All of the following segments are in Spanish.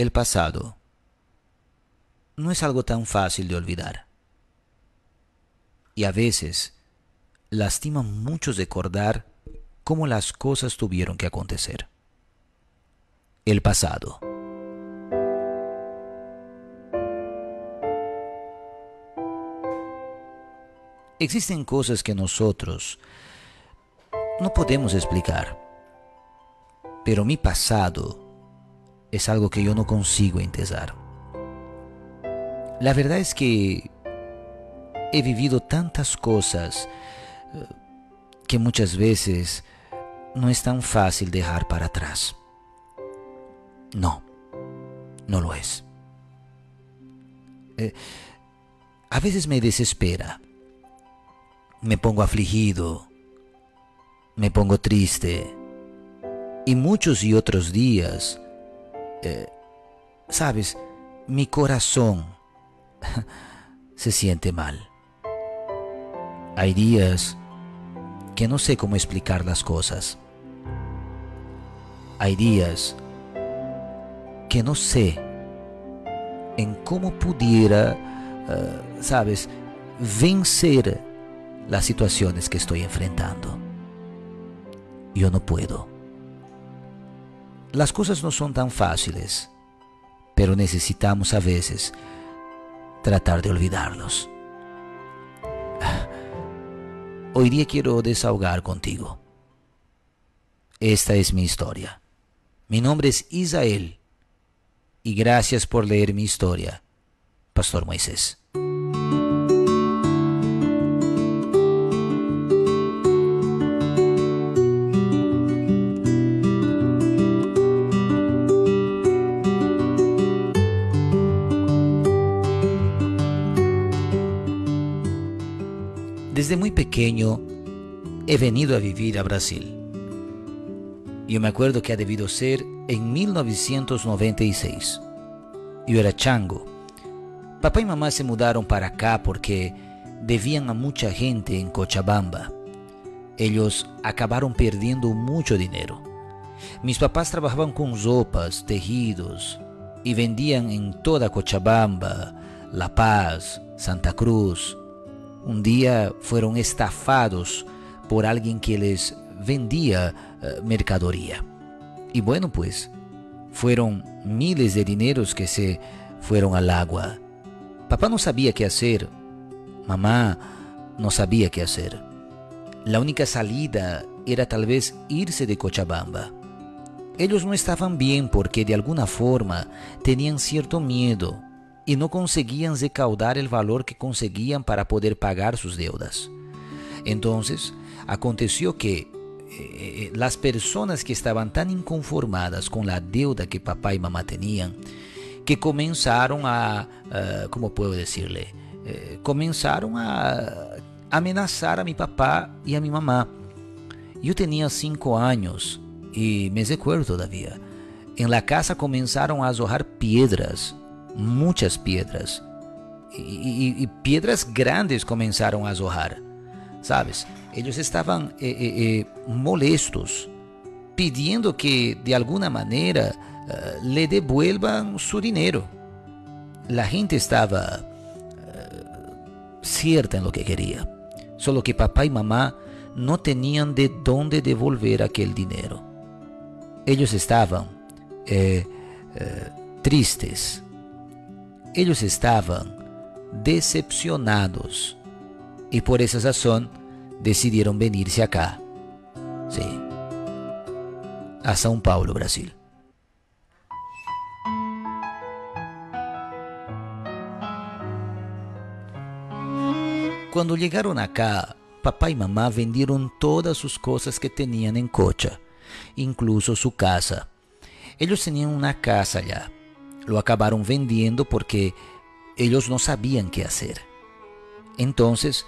El pasado no es algo tan fácil de olvidar. Y a veces lastima mucho recordar cómo las cosas tuvieron que acontecer. El pasado. Existen cosas que nosotros no podemos explicar, pero mi pasado es algo que yo no consigo entender. La verdad es que he vivido tantas cosas eh, que muchas veces no es tan fácil dejar para atrás. No, no lo es. Eh, a veces me desespera, me pongo afligido, me pongo triste y muchos y otros días, eh, sabes, mi corazón se siente mal. Hay días que no sé cómo explicar las cosas. Hay días que no sé en cómo pudiera, eh, sabes, vencer las situaciones que estoy enfrentando. Yo no puedo. Las cosas no son tan fáciles, pero necesitamos a veces tratar de olvidarlos. Hoy día quiero desahogar contigo. Esta es mi historia. Mi nombre es Isael y gracias por leer mi historia, Pastor Moisés. He venido a vivir a Brasil. Yo me acuerdo que ha debido ser en 1996. Yo era chango. Papá y mamá se mudaron para acá porque debían a mucha gente en Cochabamba. Ellos acabaron perdiendo mucho dinero. Mis papás trabajaban con ropas, tejidos y vendían en toda Cochabamba, La Paz, Santa Cruz, un día fueron estafados por alguien que les vendía uh, mercadería. Y bueno, pues fueron miles de dineros que se fueron al agua. Papá no sabía qué hacer. Mamá no sabía qué hacer. La única salida era tal vez irse de Cochabamba. Ellos no estaban bien porque de alguna forma tenían cierto miedo y no conseguían recaudar el valor que conseguían para poder pagar sus deudas. Entonces, aconteció que eh, eh, las personas que estaban tan inconformadas con la deuda que papá y mamá tenían, que comenzaron a, uh, ¿cómo puedo decirle? Comenzaron a amenazar a mi papá y a mi mamá. Yo tenía cinco años y me recuerdo todavía. En la casa comenzaron a arrojar piedras muchas piedras. Y, piedras grandes comenzaron a arrojar. ¿Sabes? Ellos estaban eh, eh, eh, molestos, pidiendo que de alguna manera le devuelvan su dinero. La gente estaba cierta en lo que quería, solo que papá y mamá no tenían de dónde devolver aquel dinero. Ellos estaban tristes, ellos estaban decepcionados y por esa razón decidieron venirse acá. Sí. A São Paulo, Brasil. Cuando llegaron acá, papá y mamá vendieron todas sus cosas que tenían en Cocha, incluso su casa. Ellos tenían una casa allá lo acabaron vendiendo porque ellos no sabían qué hacer. Entonces,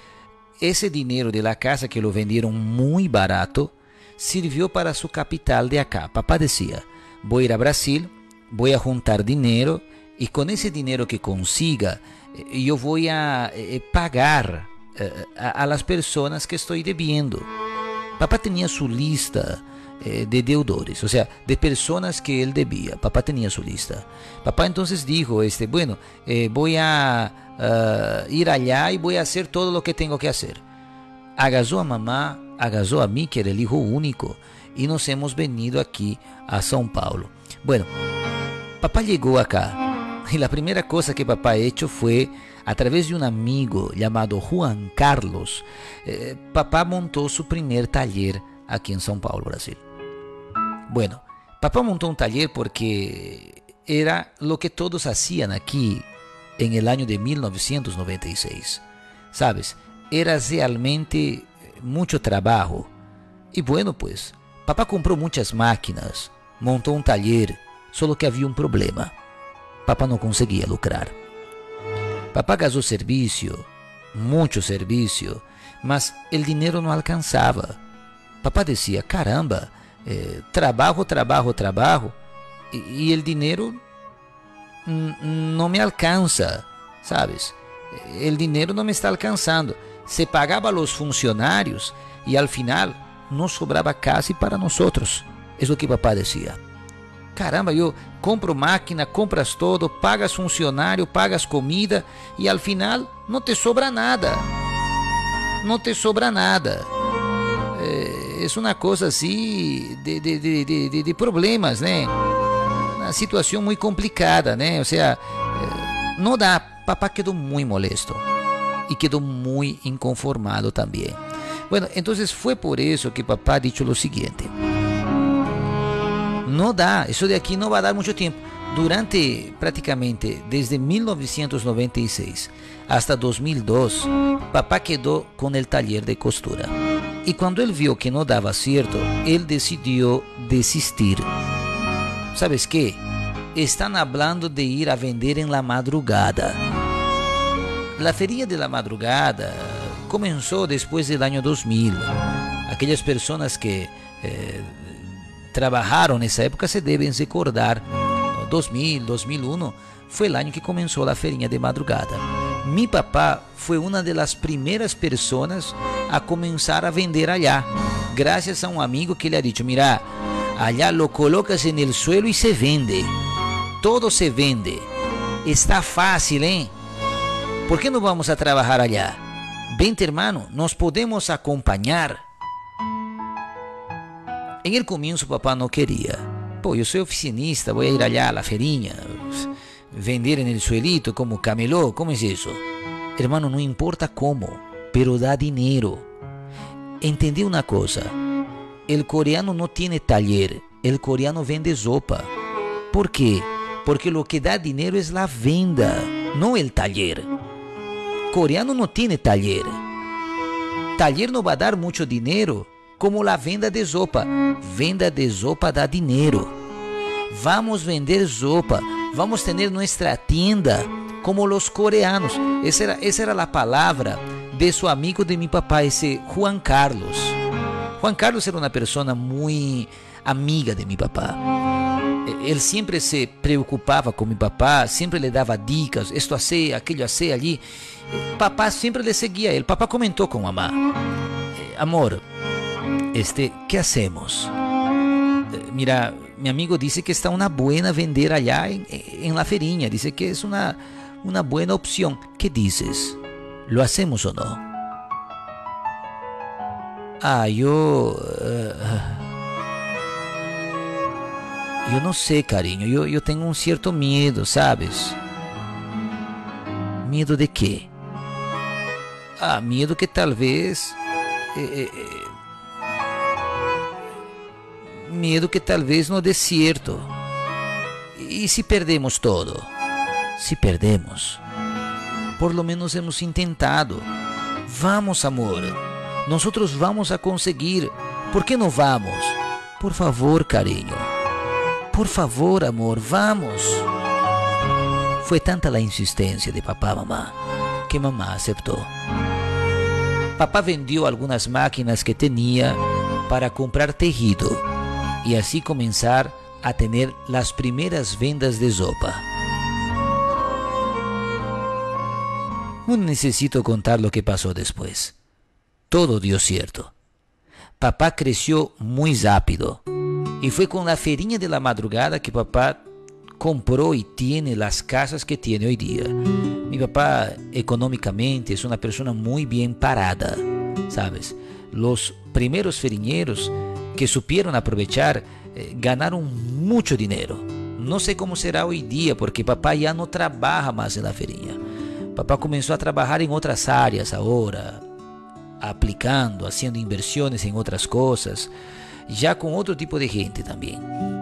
ese dinero de la casa que lo vendieron muy barato sirvió para su capital de acá. Papá decía, voy a ir a Brasil, voy a juntar dinero y con ese dinero que consiga, eh, yo voy a eh, eh, pagar a, las personas que estoy debiendo. Papá tenía su lista eh, de deudores, o sea, de personas que él debía. Papá tenía su lista. Papá entonces dijo, este, bueno, eh, voy a ah, ir allá y voy a hacer todo lo que tengo que hacer. Agasó a mamá, agasó a mí, que era el hijo único, y nos hemos venido aquí a São Paulo. Bueno, papá llegó acá y la primera cosa que papá hecho fue a través de un amigo llamado Juan Carlos, eh, papá montó su primer taller aquí en São Paulo, Brasil. Bueno, papá montó un taller porque era lo que todos hacían aquí en el año de 1996. ¿Sabes? Era realmente mucho trabajo. Y bueno, pues, papá compró muchas máquinas, montó un taller, solo que había un problema. Papá no conseguía lucrar. Papá gastou servicio, mucho servicio, mas el dinero no alcanzaba. Papá decía, caramba, eh, trabajo, trabajo, trabajo, y, y el dinero no me alcanza, ¿sabes? El dinero no me está alcanzando. Se pagaba a los funcionarios y al final no sobraba casi para nosotros. Es lo que papá decía. Caramba, eu compro máquina, compras todo, pagas funcionário, pagas comida e al final não te sobra nada. Não te sobra nada. É, é uma coisa assim de, de, de, de, problemas, né? Uma situação muito complicada, né? Ou seja, é, não dá. Papá quedou muito molesto e quedou muito inconformado também. Bueno, entonces fue por eso que papá ha dicho lo siguiente. No da, eso de aquí no va a dar mucho tiempo. Durante prácticamente desde 1996 hasta 2002, papá quedó con el taller de costura. Y cuando él vio que no daba cierto, él decidió desistir. ¿Sabes qué? Están hablando de ir a vender en la madrugada. La feria de la madrugada comenzó después del año 2000. Aquellas personas que eh, trabajaron esa época se deben recordar. 2000, 2001 fue el año que comenzó la ferinha de madrugada. Mi papá fue una de las primeras personas a comenzar a vender allá, gracias a un amigo que le ha dicho, mira, allá lo colocas en el suelo y se vende. Todo se vende. Está fácil, ¿eh? ¿Por qué no vamos a trabajar allá? Vente hermano, nos podemos acompañar. En el comienzo papá no quería. Pô, yo soy oficinista, voy a ir allá a la ferinha, vender en el suelito como cameló, ¿cómo es eso? Hermano, no importa cómo, pero da dinero. Entendí una cosa, el coreano no tiene taller, el coreano vende sopa. ¿Por qué? Porque lo que da dinero es la venda, no el taller. Coreano no tiene taller. Taller no va a dar mucho dinero, como la venda de sopa. Venda de sopa dá dinheiro. Vamos vender sopa. Vamos ter nossa tienda como os coreanos. Essa era, essa era a palavra de seu amigo de mi papá, esse Juan Carlos. Juan Carlos era uma pessoa muito amiga de mi papá. Ele sempre se preocupava com mi papá, sempre lhe dava dicas, isto assim, aquilo assim ali. Papá sempre lhe seguia ele. Papá comentou com mamá: Amor, este, ¿qué hacemos? Eh, mira, mi amigo dice que está una buena vender allá en, en la feriña, dice que es una, una buena opción. ¿Qué dices? ¿Lo hacemos o no? Ah, yo... Uh, yo no sé, cariño, yo, yo tengo un cierto miedo, ¿sabes? ¿Miedo de qué? Ah, miedo que tal vez... Eh, eh, medo que talvez no dê certo. E se perdemos todo? Se perdemos, por lo menos hemos intentado. Vamos, amor. Nosotros vamos a conseguir. ¿Por que não vamos? Por favor, carinho. Por favor, amor, vamos. Foi tanta a insistência de papá mamá que mamá aceitou. Papá vendeu algumas máquinas que tinha para comprar tecido y así comenzar a tener las primeras vendas de sopa. No necesito contar lo que pasó después. Todo dio cierto. Papá creció muy rápido Y fue con la ferinha de la madrugada que papá compró y tiene las casas que tiene hoy día. Mi papá económicamente es una persona muy bien parada, ¿sabes? Los primeros feriñeros que supieron aprovechar eh, ganaron mucho dinero. No sé cómo será hoy día porque papá ya no trabaja más en la ferinha. Papá comenzó a trabajar en otras áreas ahora, aplicando, haciendo inversiones en otras cosas, ya con otro tipo de gente también,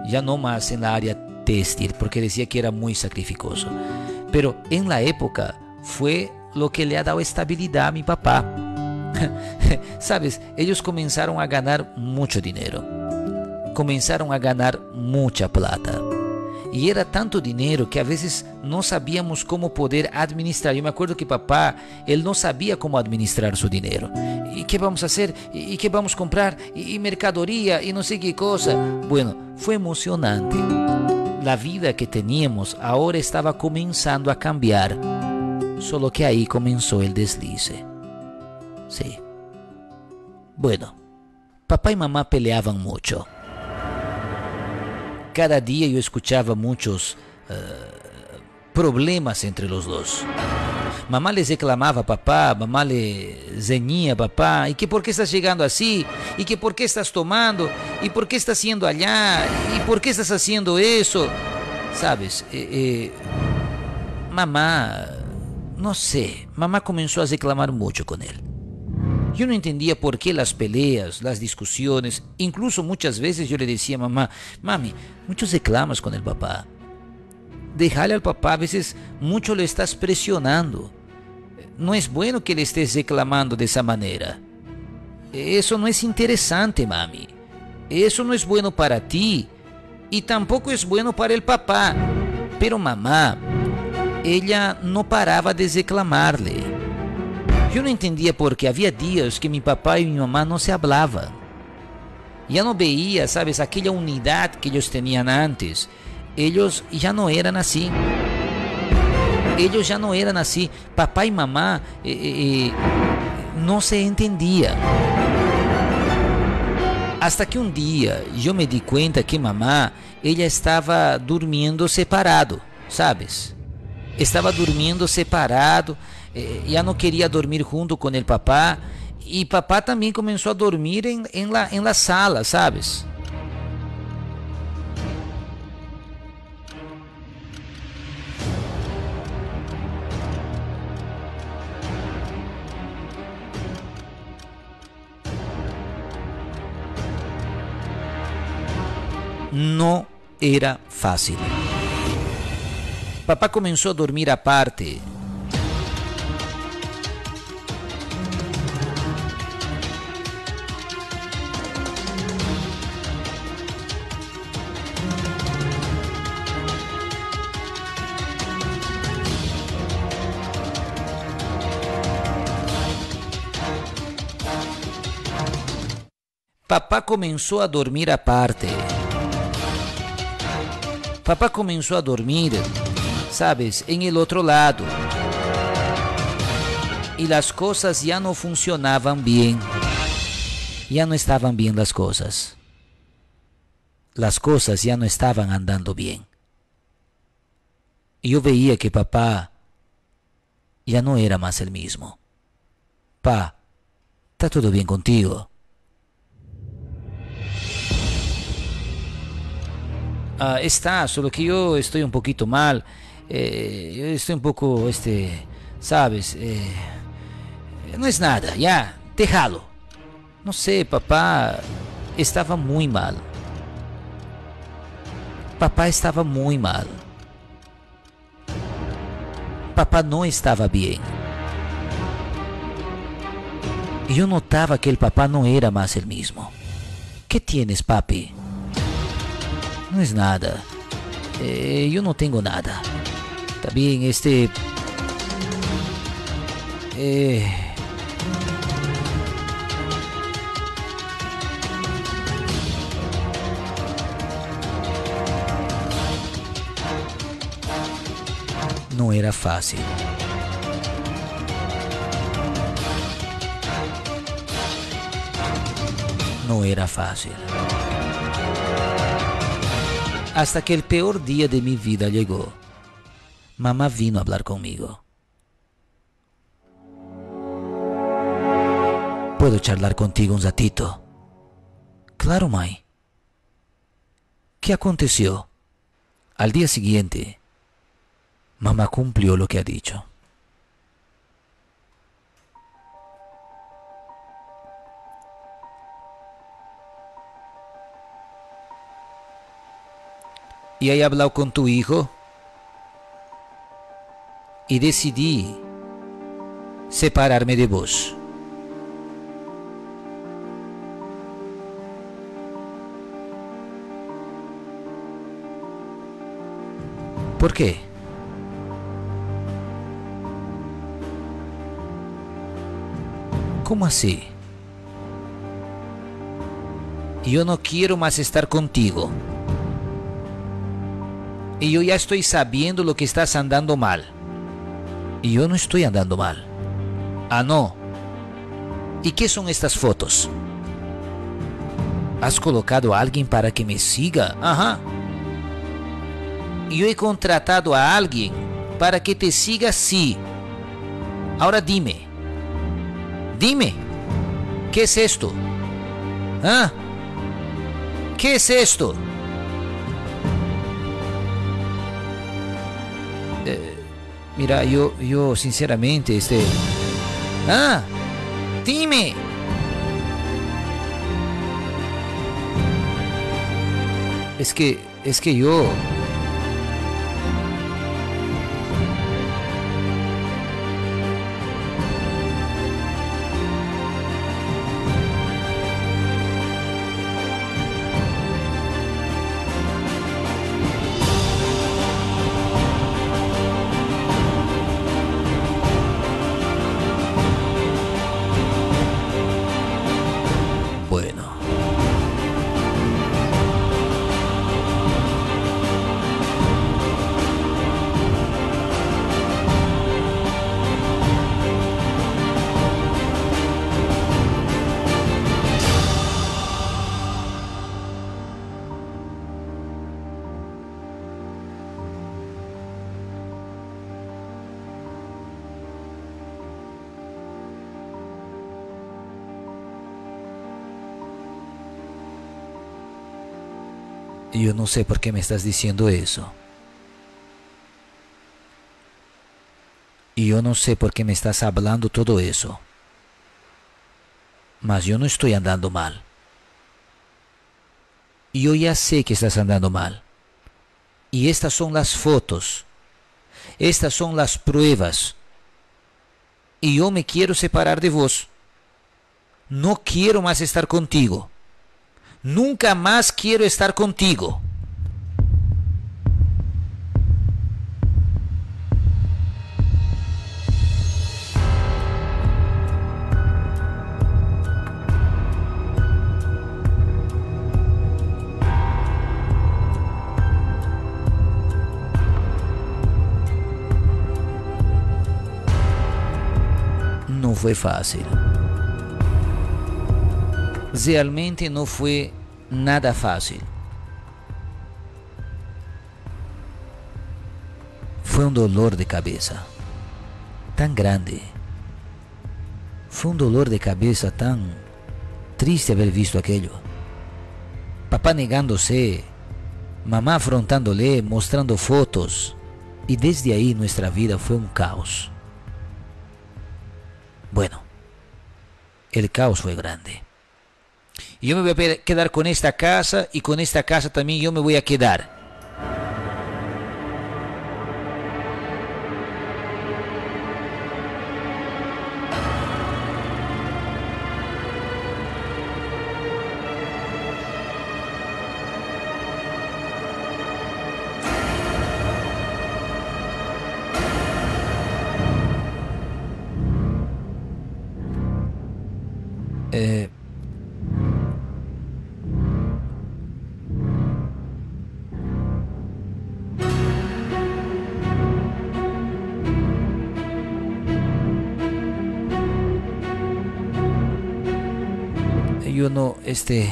ya no más en la área têxtil, porque decía que era muy sacrificoso. Pero en la época fue lo que le ha dado estabilidad a mi papá. Sabes, ellos comenzaron a ganar mucho dinero, comenzaron a ganar mucha plata. Y era tanto dinero que a veces no sabíamos cómo poder administrar. Yo me acuerdo que papá, él no sabía cómo administrar su dinero. ¿Y qué vamos a hacer? ¿Y qué vamos a comprar? ¿Y mercadoría? ¿Y no sé qué cosa? Bueno, fue emocionante. La vida que teníamos ahora estaba comenzando a cambiar. Solo que ahí comenzó el deslice. Sí. Bueno, papá y mamá peleaban mucho. Cada día yo escuchaba muchos uh, problemas entre los dos. Mamá les reclamava a papá, mamá le zenía a papá, e que por que estás chegando assim, e que por que estás tomando, e por que estás indo allá, e por que estás fazendo isso, sabes? Eh, eh, mamá, não sei, mamá começou a reclamar muito com ele. Eu não entendia por que as peleas, as discussões, incluso muitas vezes eu le decía a mamá, mami, muitos reclamas com o papá. Déjale al papá, a veces mucho lo estás presionando. No es bueno que le estés reclamando de esa manera. Eso no es interesante, mami. Eso no es bueno para ti. Y tampoco es bueno para el papá. Pero mamá, ella no paraba de reclamarle. Yo no entendía por qué había días que mi papá y mi mamá no se hablaban. Ya no veía, sabes, aquella unidad que ellos tenían antes. Ellos ya no eran así. Ellos ya no eran así. Papá y mamá eh, eh, eh, no se entendían. Hasta que um dia eu me di cuenta que mamá, ella estava dormindo separado, sabes? Estava dormindo separado, eh, já não queria dormir junto com o papá, e papá também começou a dormir em, em, la, em la sala, sabes? no era fácil. Papá comenzó a dormir aparte. Papá comenzó a dormir aparte. Papá comenzó a dormir, sabes, en el otro lado. Y las cosas ya no funcionaban bien. Ya no estaban bien las cosas. Las cosas ya no estaban andando bien. Yo veía que papá ya no era más el mismo. Pa, ¿está todo bien contigo? Ah, está, solo que yo estoy un poquito mal. Eh, estoy un poco, este, sabes, eh, no es nada, ya, déjalo. No sé, papá estaba muy mal. Papá estaba muy mal. Papá no estaba bien. Yo notaba que el papá no era más el mismo. ¿Qué tienes, papi? No es nada. Eh, yo no tengo nada. También este... Eh, no era fácil. No era fácil. Hasta que el peor día de mi vida llegó. Mamá vino a hablar conmigo. ¿Puedo charlar contigo un ratito? Claro, Mai. ¿Qué aconteció? Al día siguiente, mamá cumplió lo que ha dicho. ¿Y hay hablado con tu hijo? Y decidí separarme de vos. ¿Por qué? ¿Cómo así? Yo no quiero más estar contigo. Y yo ya estoy sabiendo lo que estás andando mal. Y yo no estoy andando mal. Ah, no. ¿Y qué son estas fotos? ¿Has colocado a alguien para que me siga? Ajá. Yo he contratado a alguien para que te siga, sí. Ahora dime. Dime. ¿Qué es esto? ¿Ah? ¿Qué es esto? Mira, yo, yo sinceramente, este... Ah, dime. Es que, es que yo... Yo no sé por qué me estás diciendo eso. Y yo no sé por qué me estás hablando todo eso. Mas yo no estoy andando mal. Y yo ya sé que estás andando mal. Y estas son las fotos. Estas son las pruebas. Y yo me quiero separar de vos. No quiero más estar contigo. Nunca más quiero estar contigo. No fue fácil. Realmente no fue nada fácil. Fue un dolor de cabeza tan grande. Fue un dolor de cabeza tan triste haber visto aquello. Papá negándose, mamá afrontándole, mostrando fotos. Y desde ahí nuestra vida fue un caos. Bueno, el caos fue grande. Yo me voy a quedar con esta casa y con esta casa también yo me voy a quedar. Eh, este...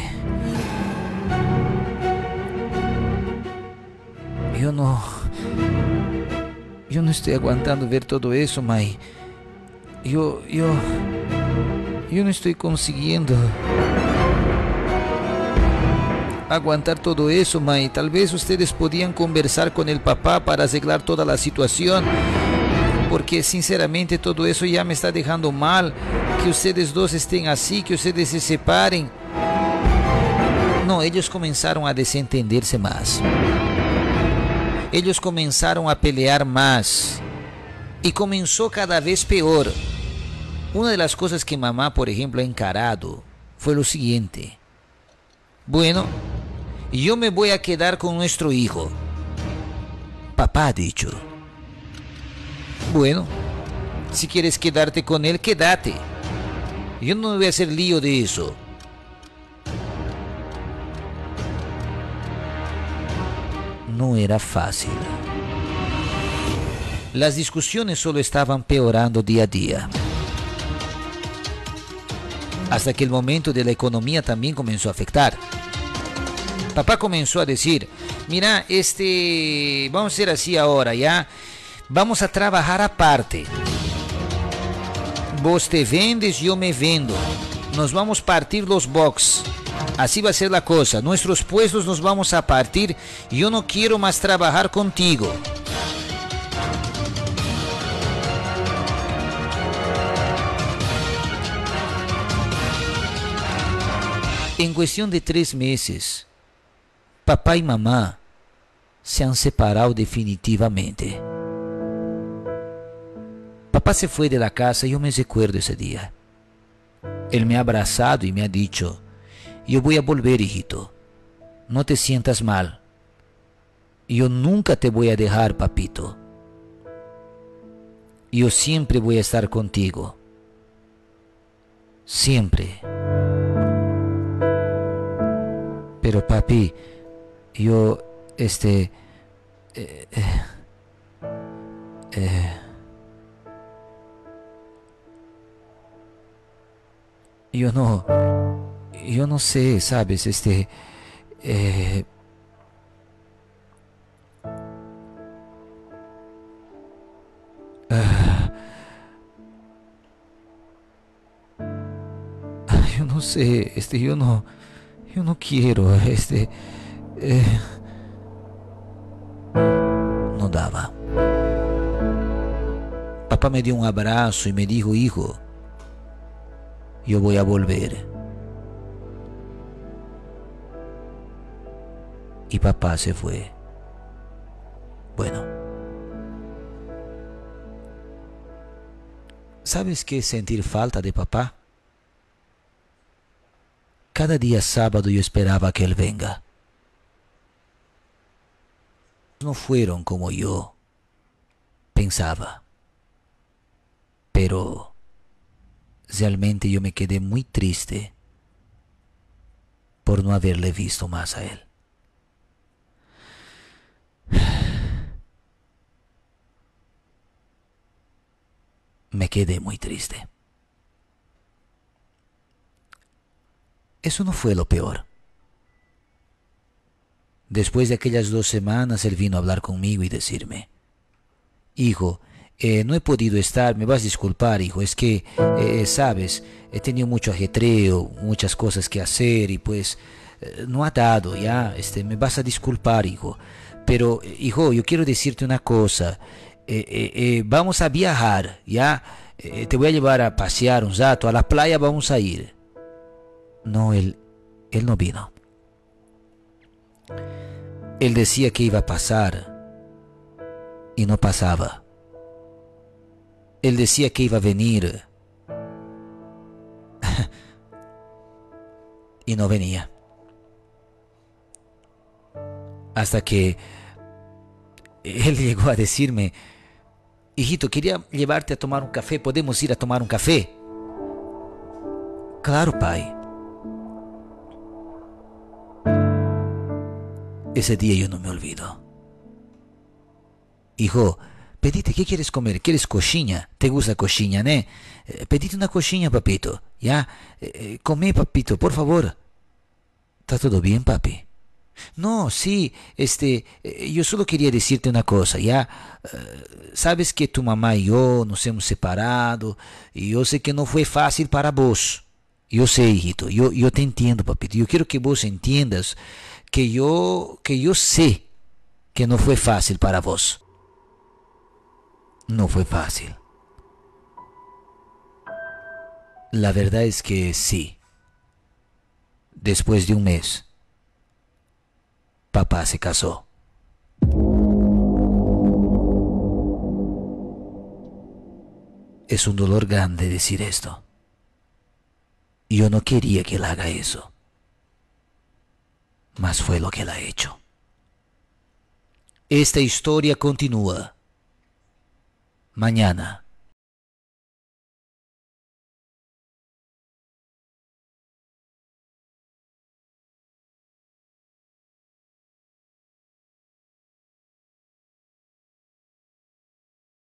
yo no... Yo no estoy aguantando ver todo eso, Mai. Yo, yo... Yo no estoy consiguiendo aguantar todo eso, Mai. Tal vez ustedes podían conversar con el papá para arreglar toda la situación. Porque sinceramente todo eso ya me está dejando mal. Que ustedes dos estén así, que ustedes se separen. No, ellos comenzaron a desentenderse más. Ellos comenzaron a pelear más. Y comenzó cada vez peor. Una de las cosas que mamá, por ejemplo, ha encarado fue lo siguiente. Bueno, yo me voy a quedar con nuestro hijo. Papá ha dicho. Bueno, si quieres quedarte con él, quédate. Yo no voy a hacer lío de eso. No era fácil. Las discusiones solo estaban peorando día a día. Hasta que el momento de la economía también comenzó a afectar papá comenzó a decir, mira, este, vamos a hacer así ahora, ¿ya? Vamos a trabajar aparte. Vos te vendes, yo me vendo. Nos vamos a partir los box. Así va a ser la cosa. Nuestros puestos nos vamos a partir. Yo no quiero más trabajar contigo. En cuestión de tres meses, papá y mamá se han separado definitivamente. Papá se fue de la casa yo me recuerdo ese día. Él me ha abrazado y me ha dicho, yo voy a volver, hijito. No te sientas mal. Yo nunca te voy a dejar, papito. Yo siempre voy a estar contigo. Siempre. Pero papi, yo, este, eh, eh, eh, yo no, yo no sé, sabes, este, eh, uh, yo no sé, este, yo no, yo no quiero, este, eh, no daba. Papá me dio un abrazo y me dijo, hijo, yo voy a volver. Y papá se fue. Bueno. ¿Sabes qué sentir falta de papá? Cada día sábado yo esperaba que él venga no fueron como yo pensaba. Pero realmente yo me quedé muy triste por no haberle visto más a él. Me quedé muy triste. Eso no fue lo peor. Después de aquellas dos semanas, él vino a hablar conmigo y decirme, Hijo, eh, no he podido estar, me vas a disculpar, hijo, es que, eh, sabes, he tenido mucho ajetreo, muchas cosas que hacer y pues eh, no ha dado, ya, este, me vas a disculpar, hijo. Pero, hijo, yo quiero decirte una cosa, vamos a viajar, ya, te voy a llevar a pasear un rato, a la playa vamos a ir. No, él, él no vino. Él decía que iba a pasar y no pasaba. Él decía que iba a venir y no venía. Hasta que él llegó a decirme, hijito, quería llevarte a tomar un café, ¿podemos ir a tomar un café? Claro, pai. Ese día yo no me olvido. Hijo, pedite, ¿qué quieres comer? ¿Quieres coxinha? ¿Te gusta coxinha, no? Eh, pedite una coxinha, papito. ¿Ya? Eh, eh, come, papito, por favor. ¿Está todo bien, papi? No, sí, este, yo solo quería decirte una cosa, ya, eh, sabes que tu mamá y yo nos hemos separado y yo sé que no fue fácil para vos. Yo sé, hijito, yo, yo te entiendo, papito. Yo quiero que vos entiendas que yo, que yo sé que no fue fácil para vos. No fue fácil. La verdad es que sí. Después de un mes, papá se casó. Es un dolor grande decir esto. Yo no quería que él haga eso. Mas fue lo que él ha hecho. Esta historia continúa. Mañana